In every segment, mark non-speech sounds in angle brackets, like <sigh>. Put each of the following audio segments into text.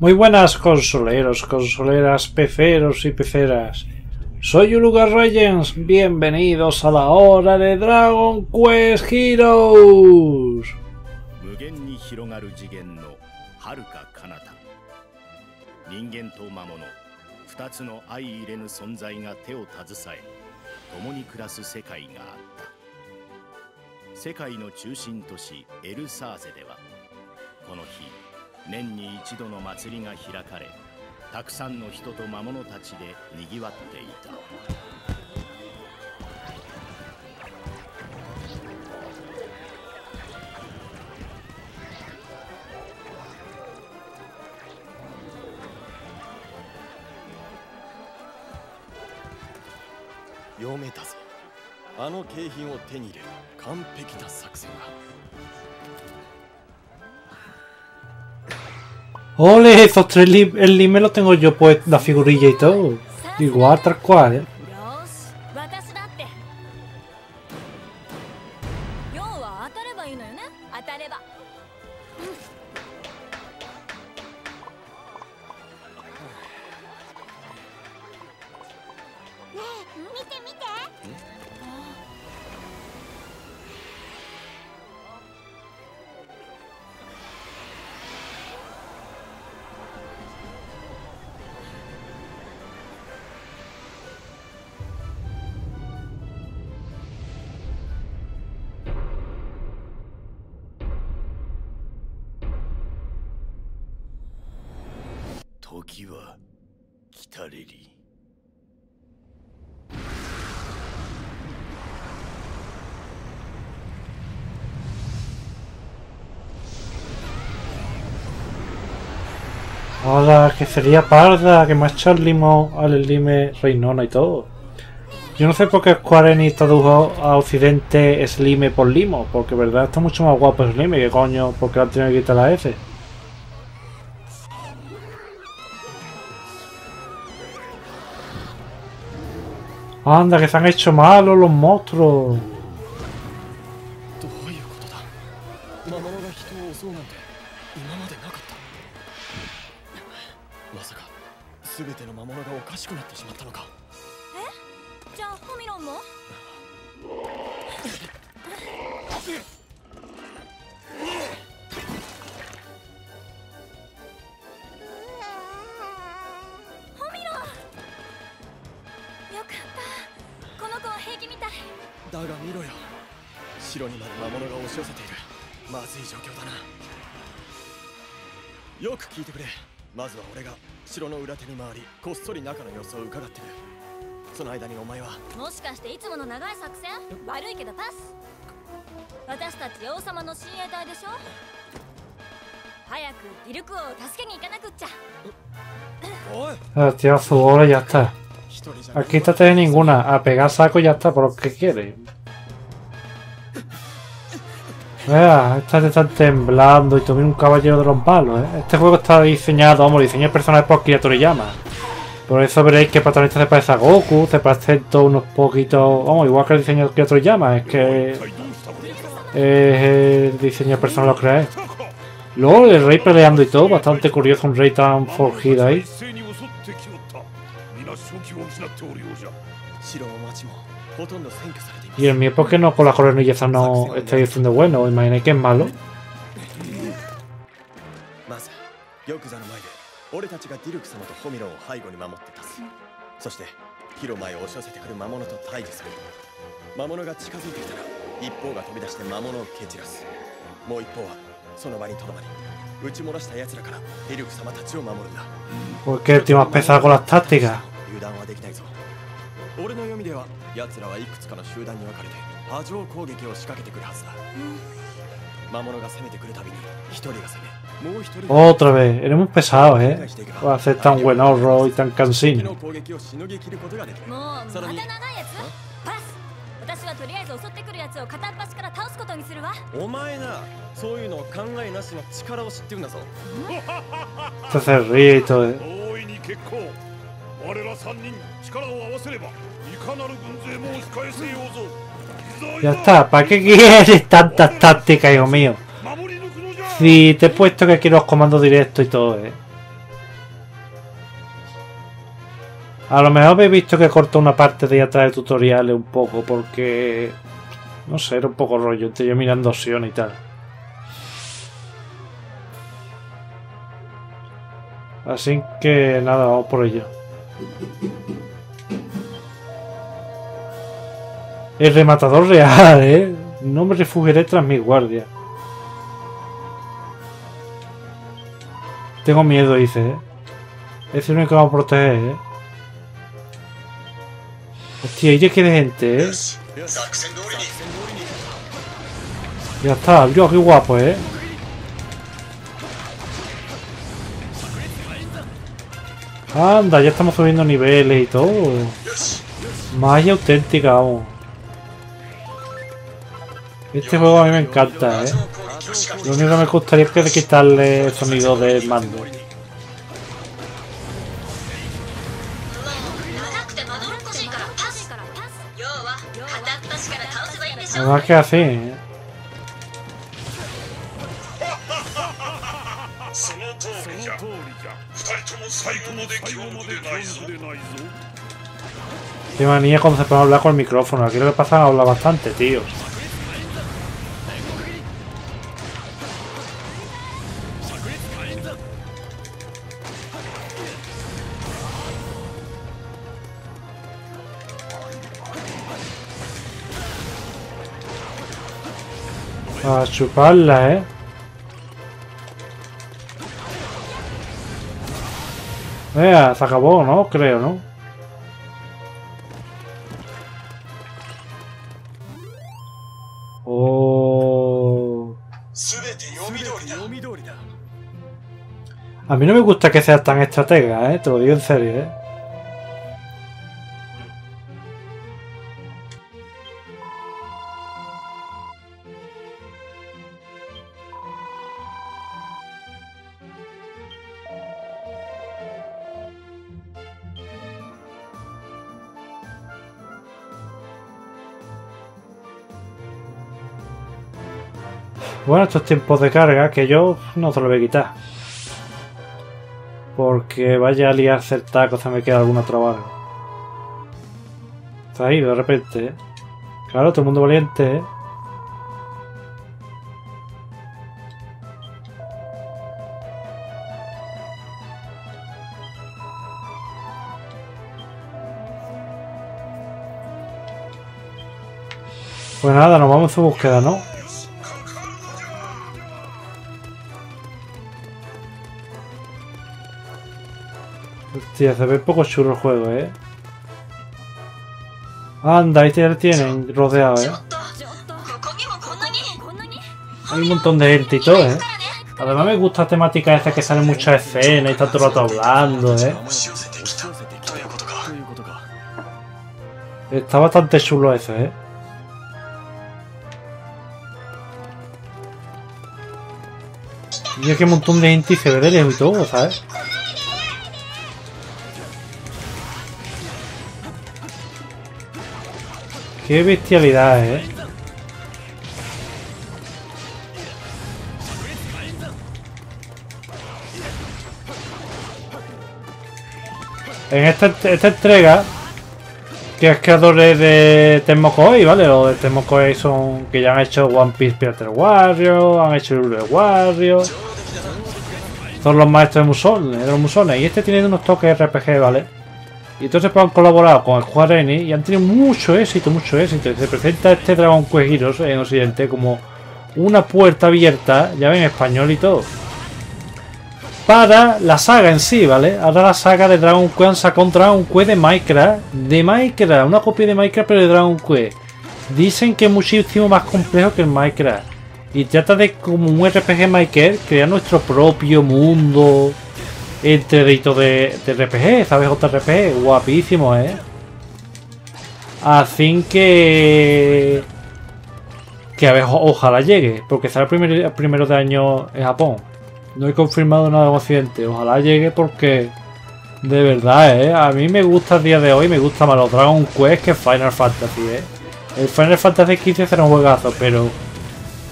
Muy buenas consoleros, consoleras, peceros y peceras. Soy Uluga Reyes, bienvenidos a la hora de Dragon Quest Heroes. 年に一度の祭りが開かれたくさんの人と魔物たちでにぎわっていた。読めたぞ。あの景品を手に入れる完璧な作戦だ。Ole, esos tres el lime lo tengo yo pues la figurilla y todo. Igual, tal cual, eh. 時は来たれり Hola, que sería parda, que me ha hecho el limo al lime reinona y todo. Yo no sé por qué Square Enix tradujo a Occidente Slime por limo, porque verdad está mucho más guapo Slime, que coño, porque le han tenido que quitar la S. Anda, que se han hecho malos los monstruos. だが見ろよ。城にまで魔物が押し寄せている。まずい状況だな。よく聞いてくれ。まずは俺が城の裏手に回りこっそり中の様子を伺ってくる。その間にお前は。もしかしていつもの長い作戦？悪いけどパス。私たち王様の親衛隊でしょ？早くディルク王を助けに行かなくっちゃ。おい。Ah, tío, su hora y ya está. Aquí está de ninguna. A pegar saco ya está, por lo que quiere. Vea, estas están temblando y también un caballero de los malos, ¿eh? Este juego está diseñado, vamos, diseño el personaje por Akira Toriyama. Por eso veréis que el protagonista se parece a Goku, se parece todos unos poquitos... Vamos, igual que el diseño de Akira Toriyama, es que... Es el diseño del personaje lo crea él. Luego el rey peleando y todo, bastante curioso, un rey tan forjido ahí. Y el mío porque no con la coronillaza no está diciendo bueno, imaginé que es malo. Porque el tío más pesado con las tácticas. 俺の読みでは奴らはいくつかの集団に分かれて波状攻撃を仕掛けてくるはずだ魔物が攻めてくるたびに一人が攻めもう一人が Otra vez, eres muy pesado, ¿eh? Va a ser tan buen ahorro y tan 敵 cansino. の攻撃をしのぎ切ることができるもうまた長いやつパス私はとりあえず襲ってくるやつを片っ端から倒すことにするわお前なそういうの考えなしの力を知ってるんだぞ se ríe y todo. ¿eh? <laughs> 大いに結構 我ら三人力を合わせればいかなる軍勢も押し返せようぞ Ya está, ¿para qué quieres tantas tácticas, hijo mío? 守り抜くのじゃ Si te he puesto que quiero los comandos directos y todo, ¿eh? A lo mejor habéis visto que corto una parte de ahí atrás de tutoriales un poco porque... No sé, era un poco rollo. Estoy yo mirando opciones y tal. Así que nada, vamos por ello. El rematador real, ¿eh? No me refugiaré tras mi guardia. Tengo miedo, dice, ¿eh? Es el único que vamos a proteger, ¿eh? Hostia, ¿y qué de gente, eh? Ya está, yo qué guapo, ¿eh? Anda, ya estamos subiendo niveles y todo. Magia auténtica, vamos. Este juego a mí me encanta, ¿eh? Lo único que me gustaría es que quitarle el sonido del mando. Además que así, eh. その通りじゃ二人とも最後まで強無でないぞ Qué manía cuando se pone a hablar con el micrófono. Aquí lo que pasa es que habla bastante, tío. A chuparla, ¿eh? Eh, se acabó, ¿no? Creo, ¿no? Oh. A mí no me gusta que seas tan estratega, ¿eh? Te lo digo en serio, ¿eh? Bueno, estos tiempos de carga que yo no te lo voy a quitar. Porque vaya a liarse el taco, se me queda alguna trabada. Está ahí de repente. Claro, todo el mundo valiente, ¿eh? Pues nada, nos vamos a su búsqueda, ¿no? Hostia, se ve poco chulo el juego, ¿eh? Anda, este ahí te tienen rodeado, ¿eh? Hay un montón de gente y todo, ¿eh? Además me gusta la temática esta que sale muchas escenas y está todo el rato hablando, ¿eh? Está bastante chulo eso, ¿eh? Y es que un montón de gente y se ve de lejos y todo, ¿sabes? Qué bestialidad, ¿eh? En esta, esta entrega, que es creadores de Tecmo-Koei, ¿vale? Los de son que ya han hecho One Piece Pirate Warrior, han hecho Rule Warrior. Son los maestros de Musone, de los Musones. Y este tiene unos toques RPG, ¿vale? Y entonces pues han colaborado con el Square Enix y han tenido mucho éxito, mucho éxito. Y se presenta este Dragon Quest Heroes en Occidente como una puerta abierta, ya en español y todo. Para la saga en sí, ¿vale? Ahora la saga de Dragon Quest han sacado un Dragon Quest de Minecraft. De Minecraft, una copia de Minecraft pero de Dragon Quest. Dicen que es muchísimo más complejo que el Minecraft. Y trata de como un RPG Maker, crear nuestro propio mundo entre deditos de, de RPG, ¿sabes? JRPG, guapísimo, ¿eh? Así que... Que a ver, ojalá llegue, porque será el primer- primero de año en Japón. No he confirmado nada en Occidente, ojalá llegue porque... De verdad, ¿eh? A mí me gusta el día de hoy, me gusta más los Dragon Quest que Final Fantasy, ¿eh? El Final Fantasy XV será un juegazo, pero...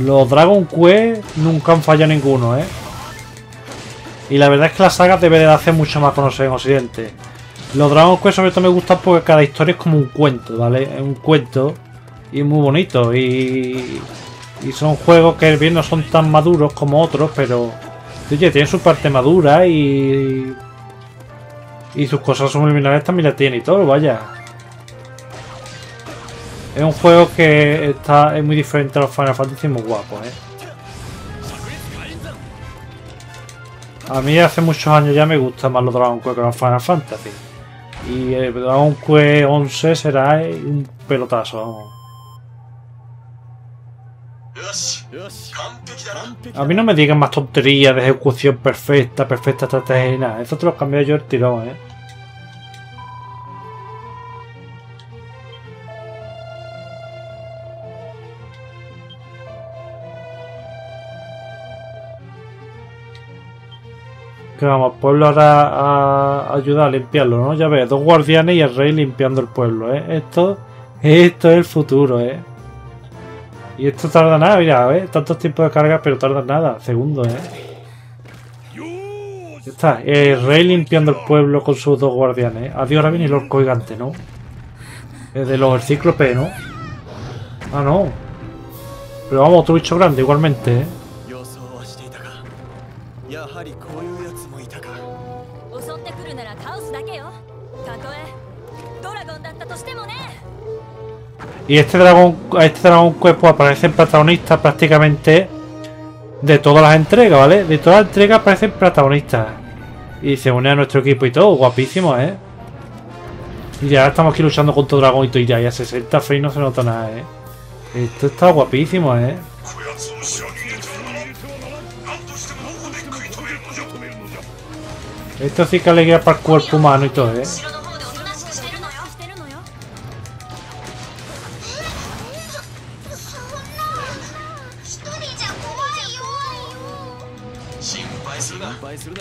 Los Dragon Quest nunca han fallado ninguno, ¿eh? Y la verdad es que la saga debe de hacer mucho más conocer en Occidente. Los Dragon Quest sobre todo me gustan porque cada historia es como un cuento, ¿vale? Es un cuento y muy bonito y, y son juegos que bien no son tan maduros como otros, pero oye, tienen su parte madura y y sus cosas subliminales también la tiene y todo, vaya. Es un juego que está es muy diferente a los Final Fantasy y muy guapo, ¿eh? A mí hace muchos años ya me gusta más los Dragon Quest que los Final Fantasy. Y el Dragon Quest 11 será un pelotazo. A mí no me digan más tonterías de ejecución perfecta, perfecta estrategia, nada. Eso te lo cambié yo el tirón, eh. Que vamos, pueblo ahora a ayudar a limpiarlo, ¿no? Ya ves, dos guardianes y el rey limpiando el pueblo, ¿eh? Esto, esto es el futuro, ¿eh? Y esto tarda nada, mira, ¿ves? Tantos tiempos de carga, pero tarda nada, segundos, ¿eh? Ya está, el rey limpiando el pueblo con sus dos guardianes. Adiós, ahora viene el orco gigante, ¿no? Es de los cíclope, ¿no? Ah, no. Pero vamos, otro bicho grande igualmente, ¿eh? Y este dragón, este dragón cuerpo aparecen protagonistas prácticamente de todas las entregas, ¿vale? De todas las entregas aparecen protagonistas. Y se une a nuestro equipo y todo, guapísimo, ¿eh? Y ya estamos aquí luchando contra dragón y todo, y ya, ya 60 free no se nota nada, ¿eh? Esto está guapísimo, ¿eh? Esto sí que alegría para el cuerpo humano y todo, ¿eh?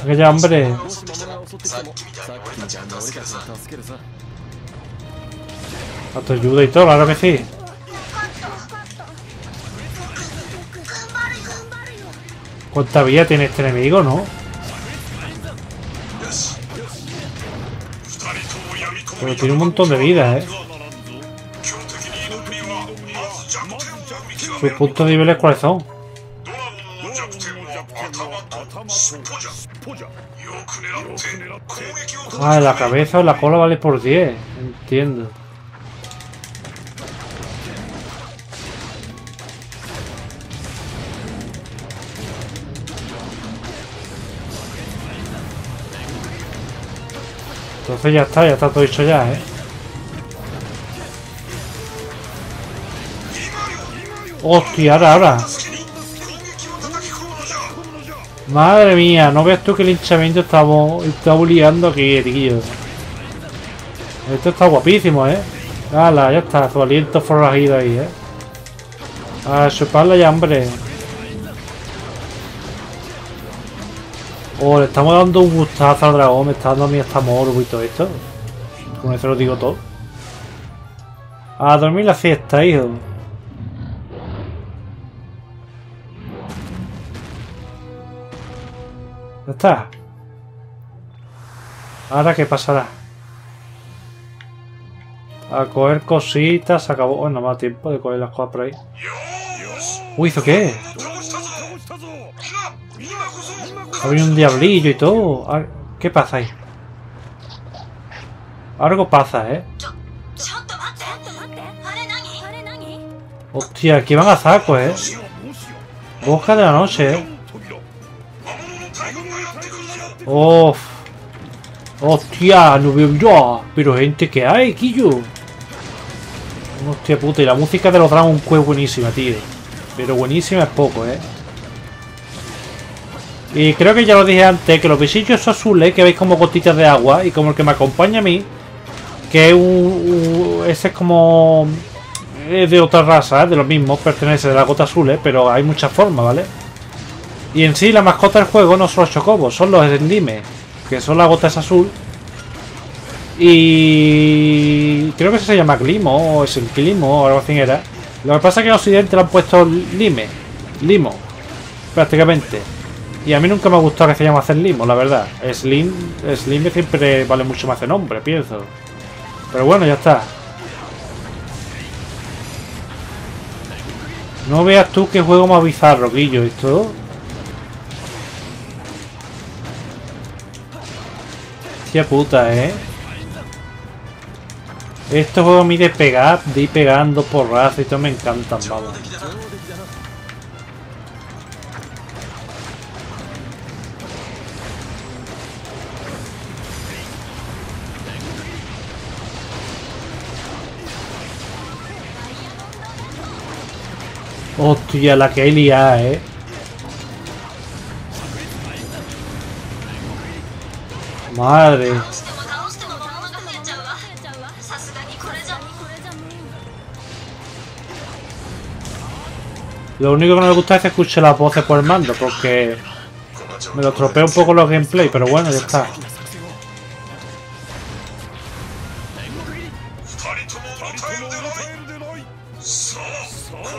¡Vaya hombre! A tu ayuda y todo, claro que sí. ¿Cuánta vida tiene este enemigo, no? Pero tiene un montón de vida, ¿eh? ¿Sus puntos de niveles cuáles son? Ah, la cabeza o la cola vale por 10. Entiendo. Entonces ya está, ya está todo hecho ya, ¿eh? Hostia, ahora, ahora. Madre mía, no veas tú que el hinchamiento estamos, estamos liando aquí, tío. Esto está guapísimo, ¿eh? Hala, ya está, su aliento ahí, ¿eh? A chuparla ya, hombre. Oh, le estamos dando un gustazo al dragón, me está dando a mí hasta morbo y todo esto. Con eso lo digo todo. A dormir la siesta, hijo. Ya está. Ahora qué pasará. A coger cositas, acabó. Oh, no me da tiempo de coger las cosas por ahí. Uy, ¿hizo qué? Había un diablillo y todo. ¿Qué pasa ahí? Algo pasa, ¿eh? Hostia, aquí van a saco, ¿eh? Boca de la noche, ¿eh? Oh. Hostia, no veo yo. Pero gente que hay, Quillo. Hostia puta, y la música de los Dragon Quest es buenísima, tío. Pero buenísima es poco, ¿eh? Y creo que ya lo dije antes, que los bichillos azules que veis como gotitas de agua y como el que me acompaña a mí, que es un, ese es como es de otra raza, ¿eh? de los mismos, pertenece de las gotas azules, pero hay muchas formas, ¿vale? Y en sí la mascota del juego no son los chocobos, son los endimes, que son las gotas azul. Y creo que se llama Glimo o es el Climo o algo así era. Lo que pasa es que en Occidente le han puesto Lime, Limo, prácticamente. Y a mí nunca me ha gustado que se llame Slim, la verdad. Slim, Slim siempre vale mucho más de nombre, pienso. Pero bueno, ya está. No veas tú qué juego más bizarro, Guillo, esto. Tía puta, ¿eh? Estos juegos a mí de pegar, de ir pegando por raza y todo me encantan, vamos. Hostia, la que hay liada, eh. Madre. Lo único que no me gusta es que escuche las voces por el mando, porque me lo tropea un poco los gameplay, pero bueno, ya está.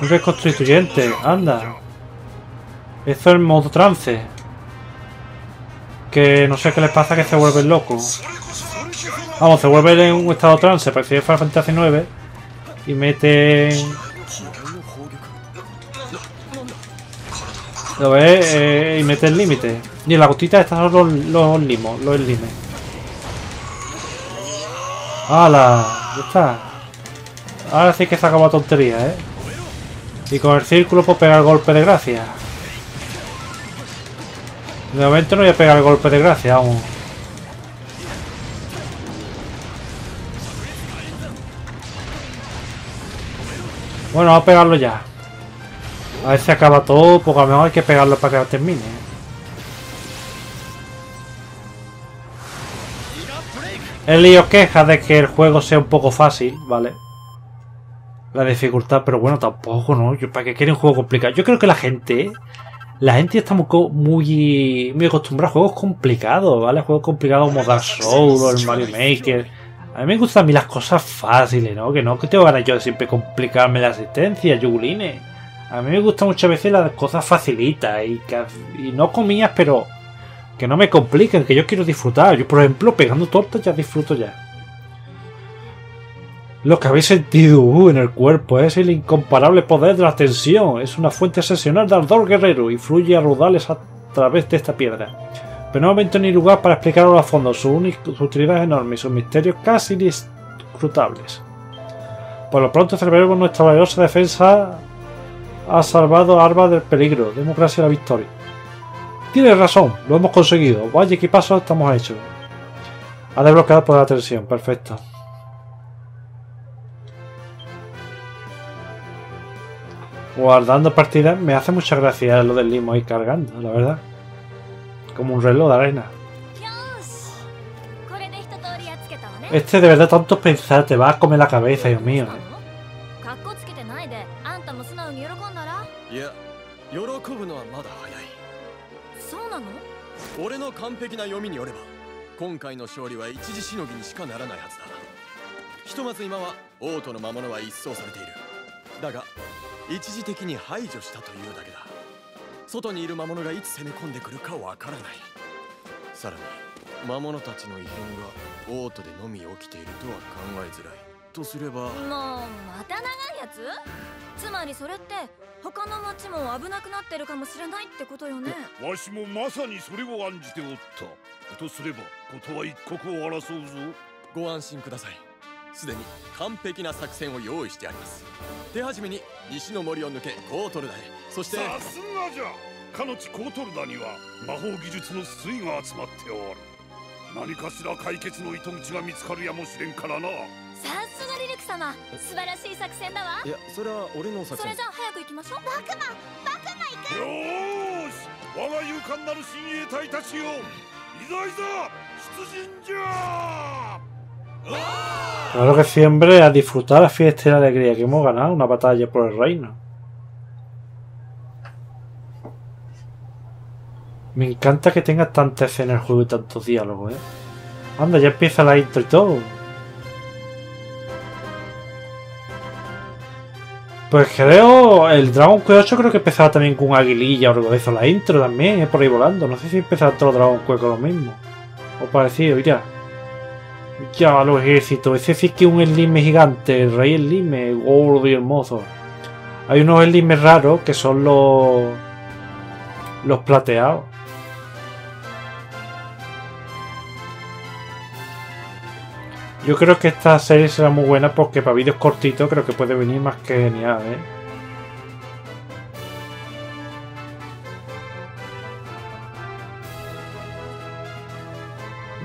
Un reconstituyente, anda. Eso es el modo trance. Que no sé qué les pasa, que se vuelven locos. Vamos, se vuelven en un estado trance, parecido Final Fantasy IX. Y meten... Lo ves eh, y mete el límite. Y en la gotita están los, los limos, los limes. ¡Hala! Ya está. Ahora sí que se acaba tontería, ¿eh? Y con el círculo puedo pegar golpe de gracia. De momento no voy a pegar el golpe de gracia, vamos. Bueno, vamos a pegarlo ya. A ver si acaba todo, porque a lo mejor hay que pegarlo para que termine. El lío queja de que el juego sea un poco fácil, ¿vale? La dificultad, pero bueno, tampoco, ¿no? ¿Para qué quieren un juego complicado? Yo creo que la gente... La gente está muy, muy, muy acostumbrada a juegos complicados, ¿vale? Juegos complicados como Dark Souls o el Mario Maker. A mí me gustan a mí las cosas fáciles, ¿no? Que no que tengo ganas yo de siempre complicarme la asistencia, yugulines. A mí me gustan muchas veces las cosas facilitas y, que, y no comías, pero que no me compliquen, que yo quiero disfrutar. Yo, por ejemplo, pegando tortas ya disfruto ya. Lo que habéis sentido uh, en el cuerpo es el incomparable poder de la tensión. Es una fuente excepcional de ardor guerrero y fluye a raudales a través de esta piedra. Pero no momento ni lugar para explicarlo a fondo. Su, único- su utilidad es enorme y sus misterios casi inescrutables. Por lo pronto celebremos nuestra valiosa defensa. Ha salvado a Arba del peligro. Democracia la victoria. Tienes razón, lo hemos conseguido. Vaya equipazo estamos hechos. Ha desbloqueado por la tensión, perfecto. guardando partidas, me hace mucha gracia lo del limo y cargando, la verdad. Como un reloj de arena. Este de verdad tanto pensar te va a comer la cabeza, Dios mío. 一時的に排除したというだけだ。外にいる魔物がいつ攻め込んでくるかわからない。さらに魔物たちの異変が王都でのみ起きているとは考えづらい。とすればもうまた長いやつ？つまりそれって他の町も危なくなってるかもしれないってことよね。わしもまさにそれを案じておった。とすればことは一刻を争うぞ。ご安心くださいすでに完璧な作戦を用意してあります。手始めに西の森を抜けコートルダへ。そしてさすがじゃ。かの地コートルダには魔法技術の粋が集まっておる。何かしら解決の糸口が見つかるやもしれんからな。さすがリルク様。素晴らしい作戦だわ。いやそれは俺の作戦。それじゃあ早く行きましょう。バクマよーし我が勇敢なる親衛隊たちよ。いざいざ出陣じゃ Claro que siempre a disfrutar la fiesta y la alegría que hemos ganado una batalla por el reino. Me encanta que tenga tanta escena el juego y tantos diálogos, ¿eh? Anda, ya empieza la intro y todo. Pues creo, el Dragon Quest 8 creo que empezaba también con aguililla o algo de eso. La intro también, es por ahí volando. No sé si empezaba todo Dragon Quest con lo mismo. O parecido, mira. Ya, los ejércitos. Ese sí que es un Elime gigante. El rey Elime, gordo y hermoso. Hay unos Elimes raros que son los... Los plateados. Yo creo que esta serie será muy buena porque para vídeos cortitos creo que puede venir más que genial, ¿eh?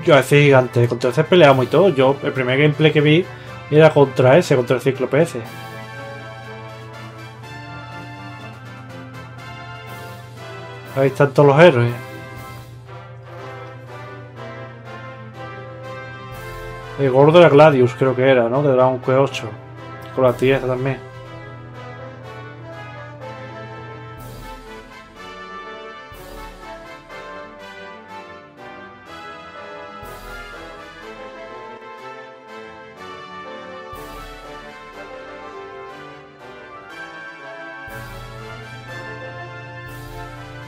Yo ese gigante, contra ese peleamos y todo. Yo, el primer gameplay que vi era contra ese, contra el cíclope ese. Ahí están todos los héroes. El gordo era Gladius, creo que era, ¿no? De Dragon Quest 8. Con la tía esa también.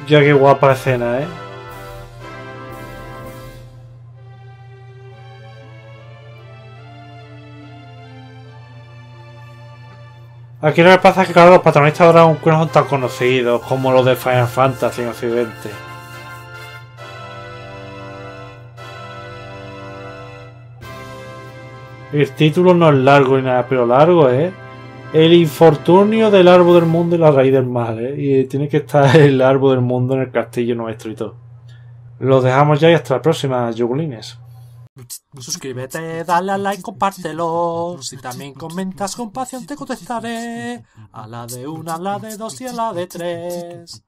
Ya qué guapa escena, ¿eh? Aquí lo que pasa es que claro, los Dragon Quest no son tan conocidos como los de Final Fantasy en Occidente. El título no es largo ni nada, pero largo es El infortunio del árbol del mundo y la raíz del mal, ¿eh? Y tiene que estar <laughs> el árbol del mundo en el castillo nuestro y todo. Los dejamos ya y hasta la próxima, Yugulines. Suscríbete, dale a like, compártelo. Si también comentas con pasión te contestaré. A la de una, a la de dos y a la de tres.